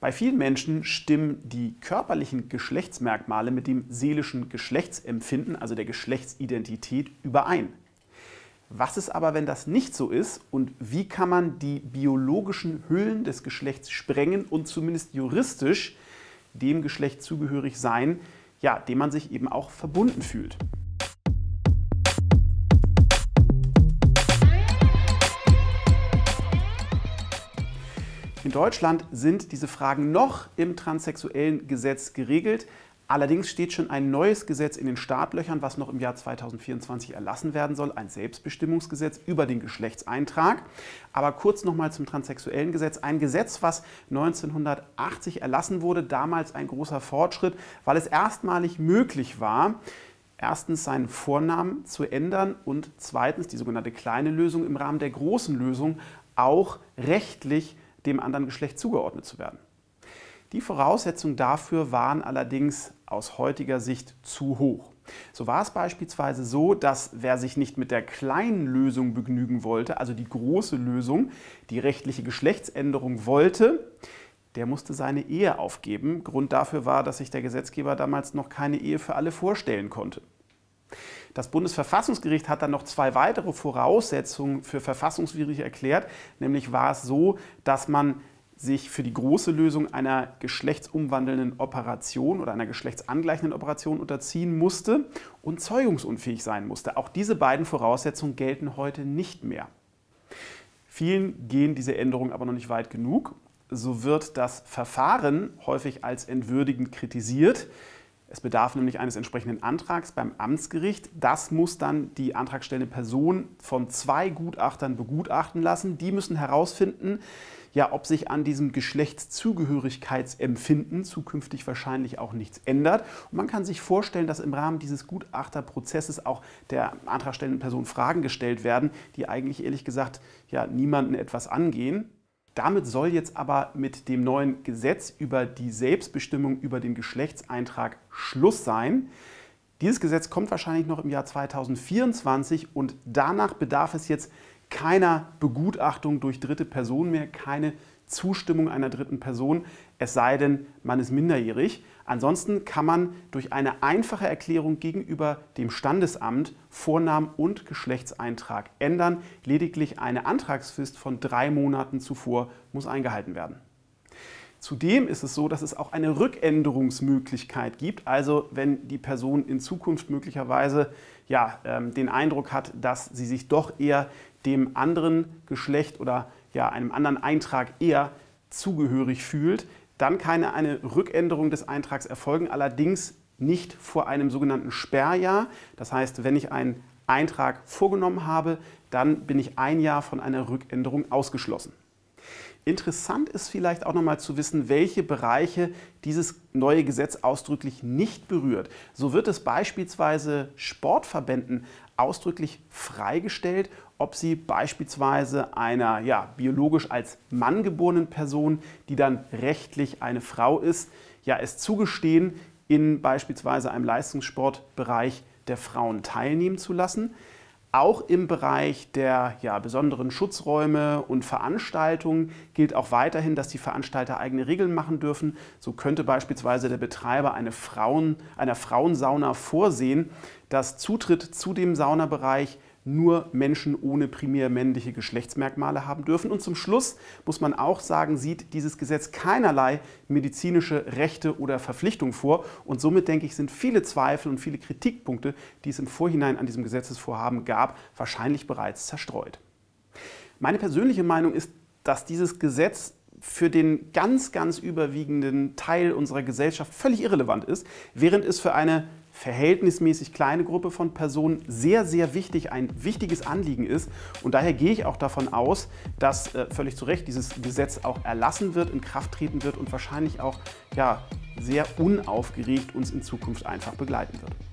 Bei vielen Menschen stimmen die körperlichen Geschlechtsmerkmale mit dem seelischen Geschlechtsempfinden, also der Geschlechtsidentität, überein. Was ist aber, wenn das nicht so ist und wie kann man die biologischen Hüllen des Geschlechts sprengen und zumindest juristisch dem Geschlecht zugehörig sein, ja, dem man sich eben auch verbunden fühlt? In Deutschland sind diese Fragen noch im transsexuellen Gesetz geregelt. Allerdings steht schon ein neues Gesetz in den Startlöchern, was noch im Jahr 2024 erlassen werden soll, ein Selbstbestimmungsgesetz über den Geschlechtseintrag. Aber kurz nochmal zum transsexuellen Gesetz. Ein Gesetz, was 1980 erlassen wurde, damals ein großer Fortschritt, weil es erstmalig möglich war, erstens seinen Vornamen zu ändern und zweitens die sogenannte kleine Lösung im Rahmen der großen Lösung auch rechtlich dem anderen Geschlecht zugeordnet zu werden. Die Voraussetzungen dafür waren allerdings aus heutiger Sicht zu hoch. So war es beispielsweise so, dass wer sich nicht mit der kleinen Lösung begnügen wollte, also die große Lösung, die rechtliche Geschlechtsänderung wollte, der musste seine Ehe aufgeben. Grund dafür war, dass sich der Gesetzgeber damals noch keine Ehe für alle vorstellen konnte. Das Bundesverfassungsgericht hat dann noch zwei weitere Voraussetzungen für verfassungswidrig erklärt. Nämlich war es so, dass man sich für die große Lösung einer geschlechtsumwandelnden Operation oder einer geschlechtsangleichenden Operation unterziehen musste und zeugungsunfähig sein musste. Auch diese beiden Voraussetzungen gelten heute nicht mehr. Vielen gehen diese Änderungen aber noch nicht weit genug. So wird das Verfahren häufig als entwürdigend kritisiert. Es bedarf nämlich eines entsprechenden Antrags beim Amtsgericht. Das muss dann die antragstellende Person von zwei Gutachtern begutachten lassen. Die müssen herausfinden, ja, ob sich an diesem Geschlechtszugehörigkeitsempfinden zukünftig wahrscheinlich auch nichts ändert. Und man kann sich vorstellen, dass im Rahmen dieses Gutachterprozesses auch der antragstellenden Person Fragen gestellt werden, die eigentlich ehrlich gesagt ja niemanden etwas angehen. Damit soll jetzt aber mit dem neuen Gesetz über die Selbstbestimmung über den Geschlechtseintrag Schluss sein. Dieses Gesetz kommt wahrscheinlich noch im Jahr 2024 und danach bedarf es jetzt keiner Begutachtung durch dritte Personen mehr, keine Zustimmung einer dritten Person, es sei denn, man ist minderjährig. Ansonsten kann man durch eine einfache Erklärung gegenüber dem Standesamt Vornamen und Geschlechtseintrag ändern. Lediglich eine Antragsfrist von drei Monaten zuvor muss eingehalten werden. Zudem ist es so, dass es auch eine Rückänderungsmöglichkeit gibt. Also wenn die Person in Zukunft möglicherweise ja, ähm, den Eindruck hat, dass sie sich doch eher dem anderen Geschlecht oder ja, einem anderen Eintrag eher zugehörig fühlt, dann kann eine Rückänderung des Eintrags erfolgen, allerdings nicht vor einem sogenannten Sperrjahr. Das heißt, wenn ich einen Eintrag vorgenommen habe, dann bin ich ein Jahr von einer Rückänderung ausgeschlossen. Interessant ist vielleicht auch nochmal zu wissen, welche Bereiche dieses neue Gesetz ausdrücklich nicht berührt. So wird es beispielsweise Sportverbänden ausdrücklich freigestellt, ob sie beispielsweise einer ja, biologisch als Mann geborenen Person, die dann rechtlich eine Frau ist, ja, es zugestehen, in beispielsweise einem Leistungssportbereich der Frauen teilnehmen zu lassen. Auch im Bereich der ja, besonderen Schutzräume und Veranstaltungen gilt auch weiterhin, dass die Veranstalter eigene Regeln machen dürfen. So könnte beispielsweise der Betreiber eine Frauen, einer Frauensauna vorsehen, dass Zutritt zu dem Saunabereich nur Menschen ohne primär männliche Geschlechtsmerkmale haben dürfen. Und zum Schluss muss man auch sagen, sieht dieses Gesetz keinerlei medizinische Rechte oder Verpflichtungen vor. Und somit denke ich, sind viele Zweifel und viele Kritikpunkte, die es im Vorhinein an diesem Gesetzesvorhaben gab, wahrscheinlich bereits zerstreut. Meine persönliche Meinung ist, dass dieses Gesetz für den ganz, ganz überwiegenden Teil unserer Gesellschaft völlig irrelevant ist, während es für eine verhältnismäßig kleine Gruppe von Personen sehr, sehr wichtig, ein wichtiges Anliegen ist. Und daher gehe ich auch davon aus, dass äh, völlig zu Recht dieses Gesetz auch erlassen wird, in Kraft treten wird und wahrscheinlich auch ja, sehr unaufgeregt uns in Zukunft einfach begleiten wird.